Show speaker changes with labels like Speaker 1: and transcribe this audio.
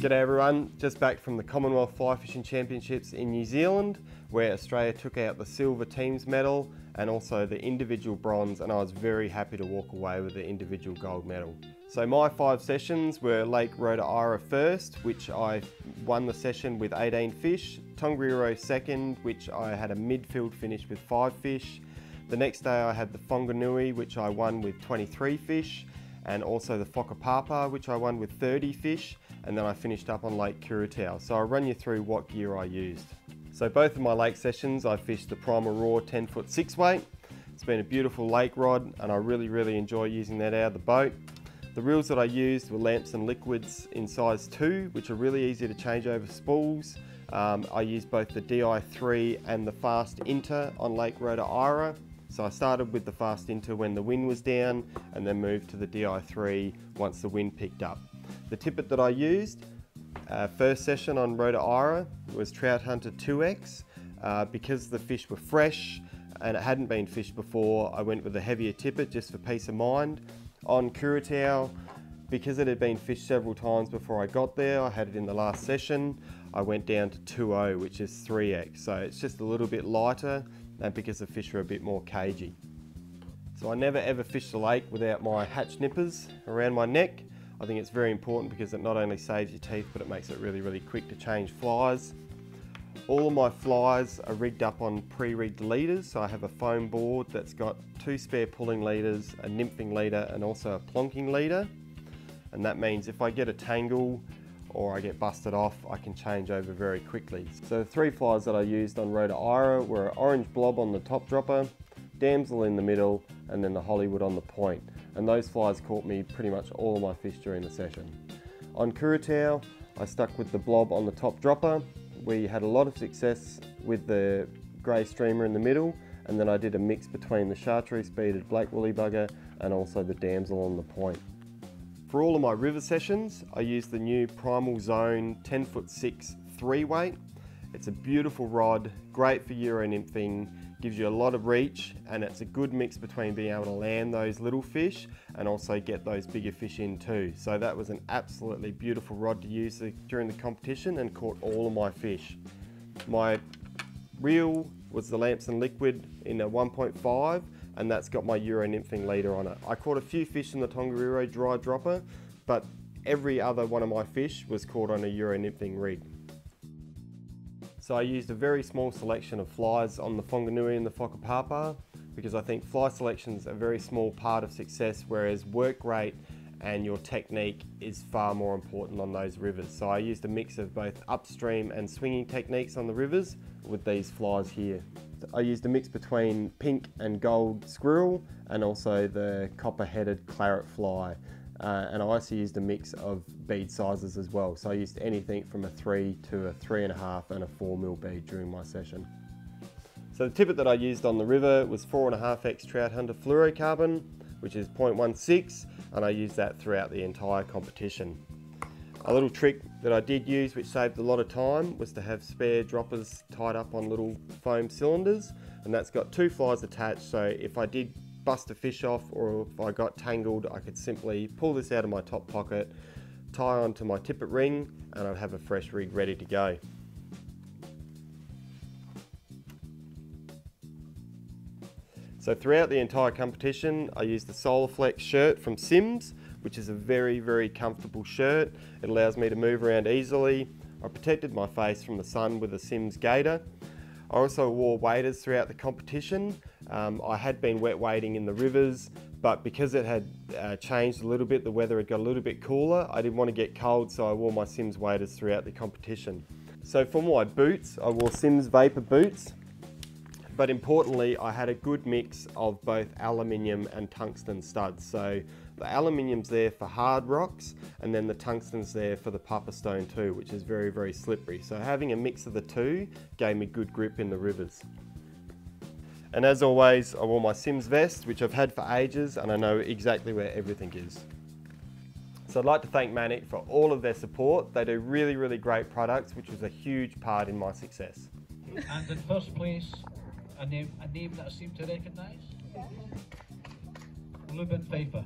Speaker 1: G'day everyone, just back from the Commonwealth Fly Fishing Championships in New Zealand where Australia took out the silver teams medal and also the individual bronze and I was very happy to walk away with the individual gold medal. So my five sessions were Lake Rotoaira first, which I won the session with 18 fish, Tongariro second, which I had a midfield finish with five fish. The next day I had the Whanganui, which I won with 23 fish, and also the Whakapapa, which I won with 30 fish and then I finished up on Lake Kuratau. So I'll run you through what gear I used. So both of my lake sessions, I fished the Primal Raw 10 foot 6 weight. It's been a beautiful lake rod and I really, really enjoy using that out of the boat. The reels that I used were Lamson Liquids in size 2, which are really easy to change over spools. Um, I used both the DI3 and the Fast Inter on Lake Rotoaira. So I started with the Fast Inter when the wind was down and then moved to the DI3 once the wind picked up. The tippet that I used, uh, first session on Rotoaira was TroutHunter 2X. Uh, because the fish were fresh and it hadn't been fished before, I went with a heavier tippet just for peace of mind. On Kuratau, because it had been fished several times before I got there, I had it in the last session, I went down to 2.0, which is 3X. So it's just a little bit lighter and because the fish are a bit more cagey. So I never ever fish the lake without my hatch nippers around my neck. I think it's very important because it not only saves your teeth, but it makes it really, really quick to change flies. All of my flies are rigged up on pre-rigged leaders. So I have a foam board that's got two spare pulling leaders, a nymphing leader, and also a plonking leader. And that means if I get a tangle or I get busted off, I can change over very quickly. So the three flies that I used on Rotoaira were an orange blob on the top dropper, damsel in the middle, and then the Hollywood on the point. And those flies caught me pretty much all of my fish during the session. On Kuratau, I stuck with the blob on the top dropper. We had a lot of success with the grey streamer in the middle, and then I did a mix between the chartreuse beaded black woolly bugger and also the damsel on the point. For all of my river sessions, I use the new Primal Zone 10 foot 6 three weight. It's a beautiful rod, great for Euro nymphing, gives you a lot of reach and it's a good mix between being able to land those little fish and also get those bigger fish in too. So that was an absolutely beautiful rod to use during the competition and caught all of my fish. My reel was the Lamson Liquid in a 1.5 and that's got my Euro nymphing leader on it. I caught a few fish in the Tongariro dry dropper but every other one of my fish was caught on a Euro nymphing rig. So I used a very small selection of flies on the Whanganui and the Whakapapa because I think fly selection is a very small part of success whereas work rate and your technique is far more important on those rivers. So I used a mix of both upstream and swinging techniques on the rivers with these flies here. I used a mix between pink and gold squirrel and also the copper headed claret fly. Uh, and I also used a mix of bead sizes as well. So I used anything from a three to a three and a half and a four mil bead during my session. So the tippet that I used on the river was four and a half X TroutHunter fluorocarbon, which is 0.16, and I used that throughout the entire competition. A little trick that I did use, which saved a lot of time, was to have spare droppers tied up on little foam cylinders, and that's got two flies attached, so if I did bust a fish off or if I got tangled, I could simply pull this out of my top pocket, tie onto my tippet ring, and I'd have a fresh rig ready to go. So throughout the entire competition, I used the Solarflex shirt from Simms, which is a very, very comfortable shirt. It allows me to move around easily. I protected my face from the sun with a Simms gaiter. I also wore waders throughout the competition. Um, I had been wet wading in the rivers, but because it had uh, changed a little bit, the weather had got a little bit cooler, I didn't want to get cold, so I wore my Simms waders throughout the competition. So for my boots, I wore Simms Vapor boots, but importantly, I had a good mix of both aluminium and tungsten studs. So the aluminium's there for hard rocks and then the tungsten's there for the papa stone too, which is very, very slippery. So having a mix of the two gave me good grip in the rivers. And as always, I wore my Simms vest, which I've had for ages and I know exactly where everything is. So I'd like to thank Manic for all of their support. They do really, really great products, which was a huge part in my success.
Speaker 2: And in first place, a name, a name that I seem to recognise. Lubin Pfeiffer.